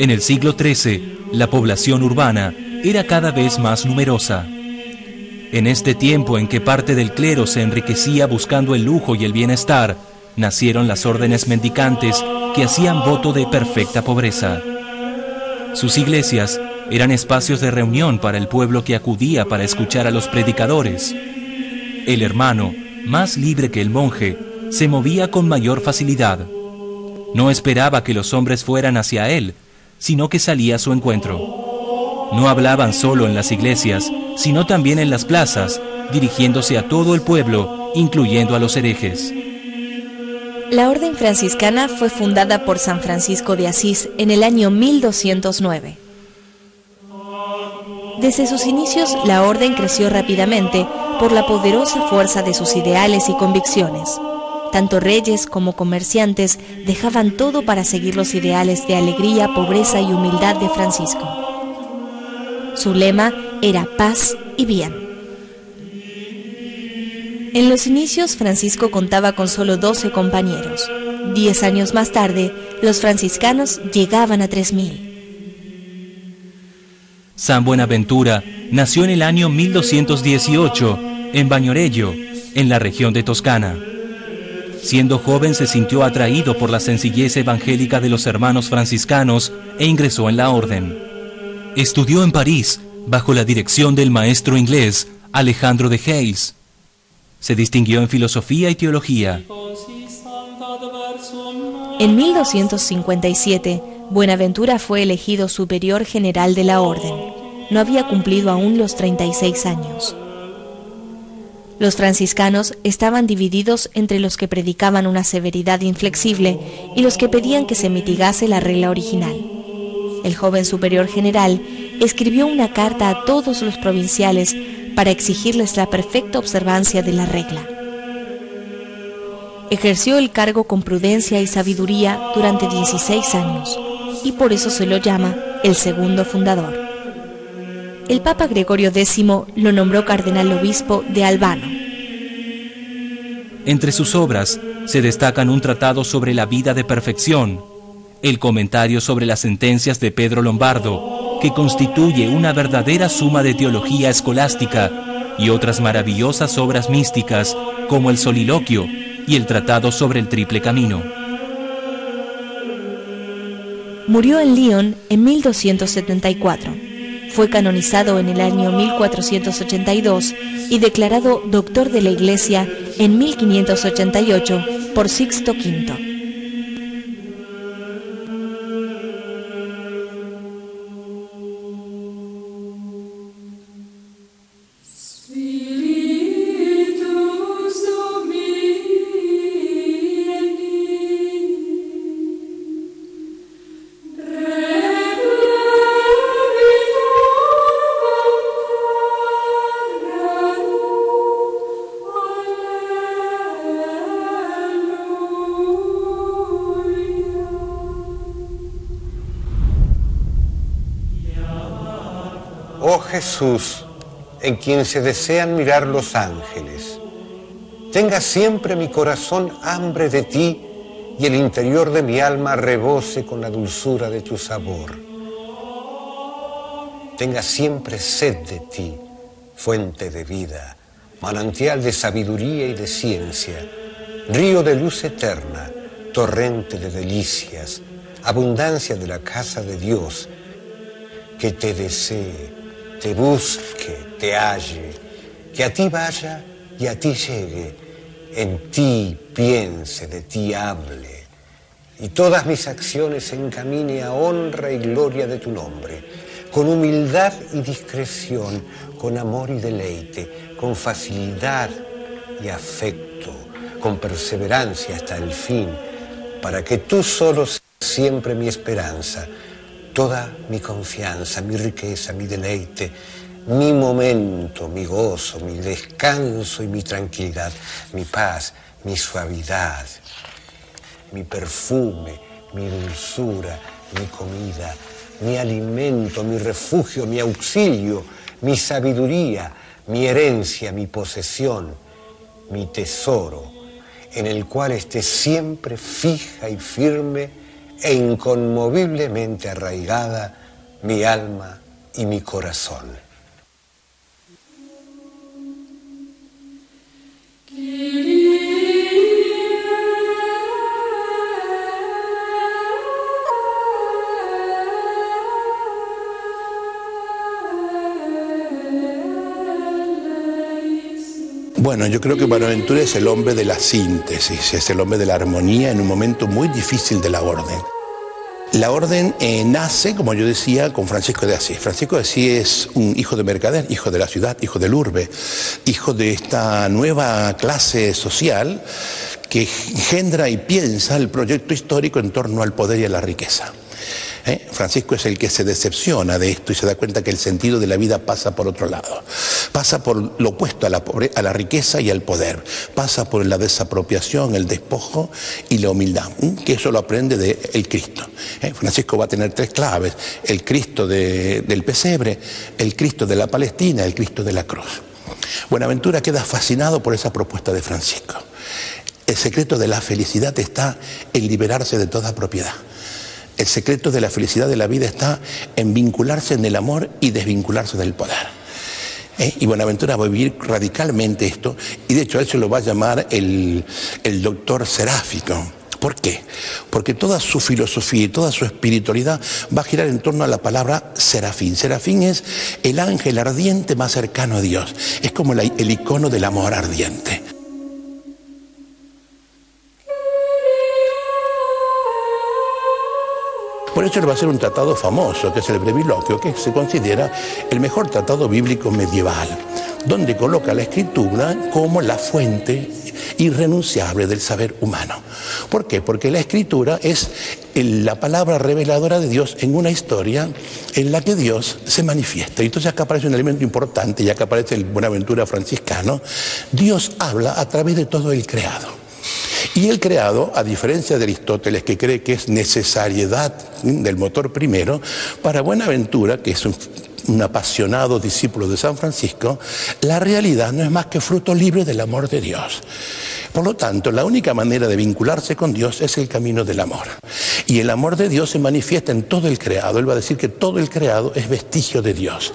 En el siglo XIII, la población urbana era cada vez más numerosa. En este tiempo en que parte del clero se enriquecía buscando el lujo y el bienestar, nacieron las órdenes mendicantes que hacían voto de perfecta pobreza. Sus iglesias eran espacios de reunión para el pueblo que acudía para escuchar a los predicadores. El hermano, más libre que el monje, se movía con mayor facilidad. No esperaba que los hombres fueran hacia él, sino que salía a su encuentro. No hablaban solo en las iglesias, sino también en las plazas, dirigiéndose a todo el pueblo, incluyendo a los herejes. La orden franciscana fue fundada por San Francisco de Asís en el año 1209. Desde sus inicios, la orden creció rápidamente por la poderosa fuerza de sus ideales y convicciones. Tanto reyes como comerciantes dejaban todo para seguir los ideales de alegría, pobreza y humildad de Francisco. Su lema era paz y bien. En los inicios, Francisco contaba con solo 12 compañeros. Diez años más tarde, los franciscanos llegaban a 3.000. San Buenaventura nació en el año 1218 en Bañorello, en la región de Toscana. Siendo joven se sintió atraído por la sencillez evangélica de los hermanos franciscanos e ingresó en la orden. Estudió en París bajo la dirección del maestro inglés Alejandro de Hayes se distinguió en filosofía y teología. En 1257, Buenaventura fue elegido superior general de la orden. No había cumplido aún los 36 años. Los franciscanos estaban divididos entre los que predicaban una severidad inflexible y los que pedían que se mitigase la regla original. El joven superior general escribió una carta a todos los provinciales para exigirles la perfecta observancia de la regla. Ejerció el cargo con prudencia y sabiduría durante 16 años y por eso se lo llama el segundo fundador. El Papa Gregorio X lo nombró cardenal obispo de Albano. Entre sus obras se destacan un tratado sobre la vida de perfección, el comentario sobre las sentencias de Pedro Lombardo que constituye una verdadera suma de teología escolástica y otras maravillosas obras místicas como el soliloquio y el tratado sobre el triple camino. Murió en Lyon en 1274. Fue canonizado en el año 1482 y declarado doctor de la Iglesia en 1588 por Sixto V. Jesús, en quien se desean mirar los ángeles. Tenga siempre mi corazón hambre de ti y el interior de mi alma rebose con la dulzura de tu sabor. Tenga siempre sed de ti, fuente de vida, manantial de sabiduría y de ciencia, río de luz eterna, torrente de delicias, abundancia de la casa de Dios, que te desee te busque, te halle, que a ti vaya y a ti llegue, en ti piense, de ti hable, y todas mis acciones encamine a honra y gloria de tu nombre, con humildad y discreción, con amor y deleite, con facilidad y afecto, con perseverancia hasta el fin, para que tú solo seas siempre mi esperanza toda mi confianza, mi riqueza, mi deleite, mi momento, mi gozo, mi descanso y mi tranquilidad, mi paz, mi suavidad, mi perfume, mi dulzura, mi comida, mi alimento, mi refugio, mi auxilio, mi sabiduría, mi herencia, mi posesión, mi tesoro, en el cual esté siempre fija y firme e inconmoviblemente arraigada mi alma y mi corazón. Bueno, yo creo que Buenaventura es el hombre de la síntesis, es el hombre de la armonía en un momento muy difícil de la orden. La orden eh, nace, como yo decía, con Francisco de Asís. Francisco de Asís es un hijo de mercader, hijo de la ciudad, hijo del urbe, hijo de esta nueva clase social que engendra y piensa el proyecto histórico en torno al poder y a la riqueza. ¿Eh? Francisco es el que se decepciona de esto y se da cuenta que el sentido de la vida pasa por otro lado. Pasa por lo opuesto a la, a la riqueza y al poder. Pasa por la desapropiación, el despojo y la humildad, que eso lo aprende del el Cristo. ¿eh? Francisco va a tener tres claves, el Cristo del pesebre, el Cristo de la Palestina, el Cristo de la cruz. Buenaventura queda fascinado por esa propuesta de Francisco. El secreto de la felicidad está en liberarse de toda propiedad. El secreto de la felicidad de la vida está en vincularse en el amor y desvincularse del poder. ¿Eh? Y Buenaventura va a vivir radicalmente esto, y de hecho a él se lo va a llamar el, el doctor seráfico. ¿Por qué? Porque toda su filosofía y toda su espiritualidad va a girar en torno a la palabra serafín. Serafín es el ángel ardiente más cercano a Dios. Es como el icono del amor ardiente. Por eso le va a ser un tratado famoso, que es el Breviloquio, que se considera el mejor tratado bíblico medieval, donde coloca la escritura como la fuente irrenunciable del saber humano. ¿Por qué? Porque la escritura es la palabra reveladora de Dios en una historia en la que Dios se manifiesta. Y entonces acá aparece un elemento importante, ya que aparece el Buenaventura franciscano, Dios habla a través de todo el creado. Y el creado, a diferencia de Aristóteles, que cree que es necesariedad del motor primero, para Buenaventura, que es un, apasionado discípulo de San Francisco, la realidad no es más que fruto libre del amor de Dios. Por lo tanto, la única manera de vincularse con Dios es el camino del amor. Y el amor de Dios se manifiesta en todo el creado. Él va a decir que todo el creado es vestigio de Dios.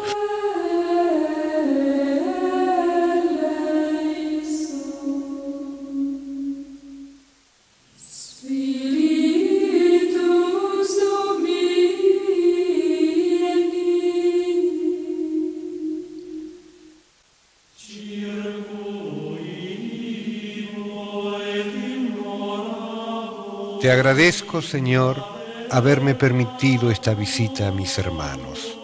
Te agradezco, Señor, haberme permitido esta visita a mis hermanos.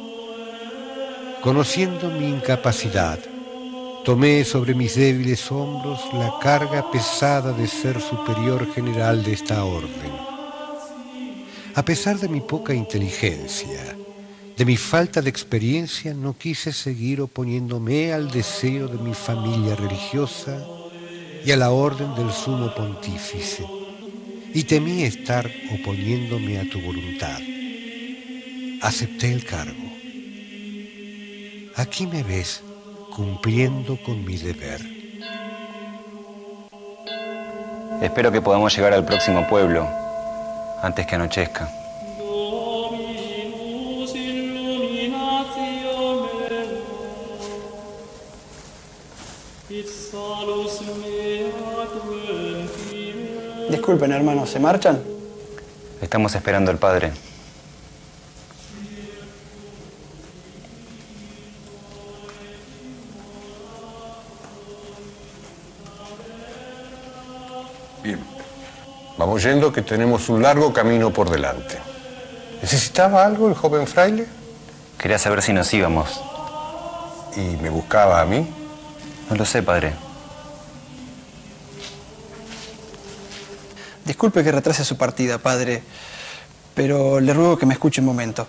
Conociendo mi incapacidad, tomé sobre mis débiles hombros la carga pesada de ser superior general de esta orden. A pesar de mi poca inteligencia, de mi falta de experiencia, no quise seguir oponiéndome al deseo de mi familia religiosa y a la orden del sumo pontífice y temí estar oponiéndome a tu voluntad. Acepté el cargo. Aquí me ves cumpliendo con mi deber. Espero que podamos llegar al próximo pueblo antes que anochezca. Disculpen, hermanos, ¿se marchan? Estamos esperando al padre. Bien. Vamos yendo que tenemos un largo camino por delante. ¿Necesitaba algo el joven fraile? Quería saber si nos íbamos. ¿Y me buscaba a mí? No lo sé, padre. Disculpe que retrase su partida, padre, pero le ruego que me escuche un momento.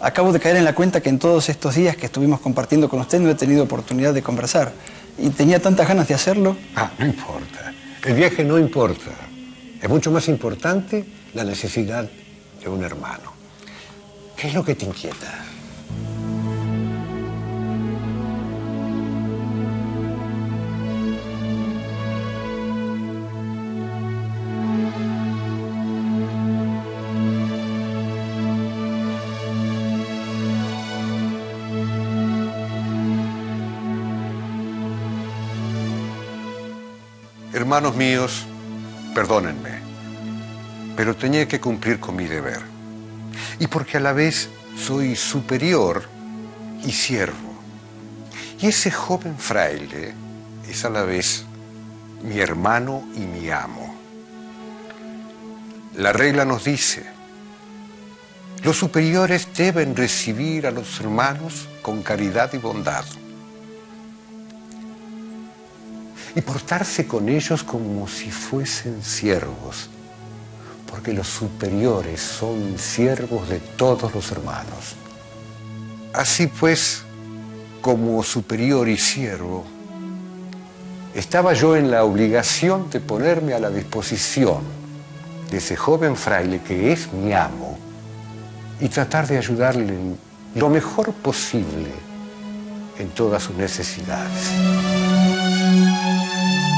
Acabo de caer en la cuenta que en todos estos días que estuvimos compartiendo con usted no he tenido oportunidad de conversar. Y tenía tantas ganas de hacerlo. Ah, no importa. El viaje no importa. Es mucho más importante la necesidad de un hermano. ¿Qué es lo que te inquieta? Hermanos míos, perdónenme, pero tenía que cumplir con mi deber. Y porque a la vez soy superior y siervo. Y ese joven fraile es a la vez mi hermano y mi amo. La regla nos dice, los superiores deben recibir a los hermanos con caridad y bondad y portarse con ellos como si fuesen siervos, porque los superiores son siervos de todos los hermanos. Así pues, como superior y siervo, estaba yo en la obligación de ponerme a la disposición de ese joven fraile que es mi amo y tratar de ayudarle lo mejor posible en todas sus necesidades. Música